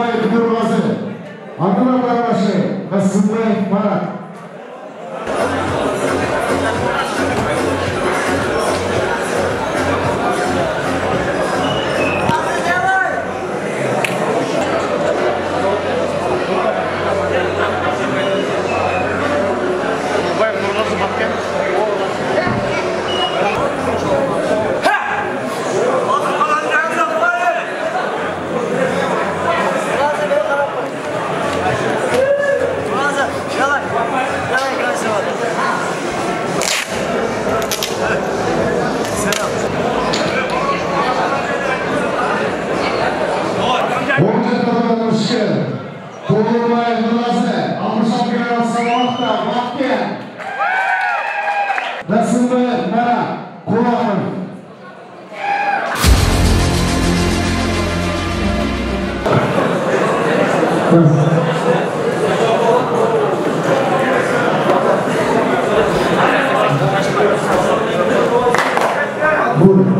Бывает в Дурмазе. Одна программа, Хасумей Buda.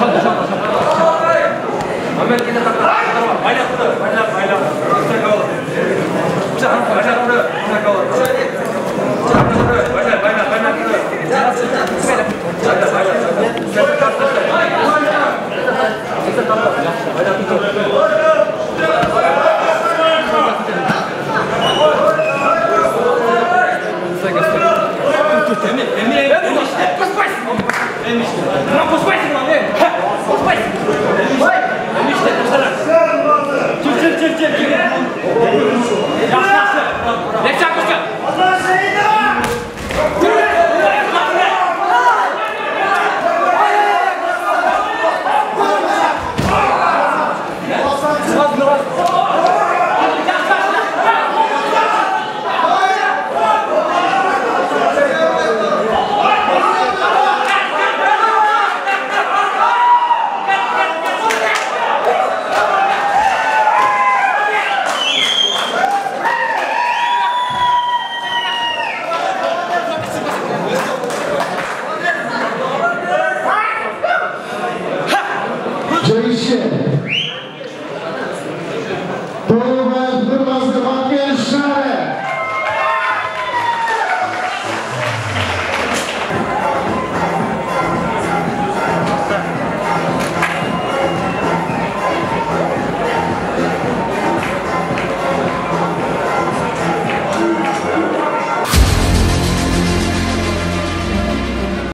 Emir, Emir, Emir, Emir, Emir, Emir, Emir, Não, posso mais, não, né? Posso mais. Jay Shin.